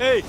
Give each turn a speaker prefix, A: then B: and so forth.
A: Ei,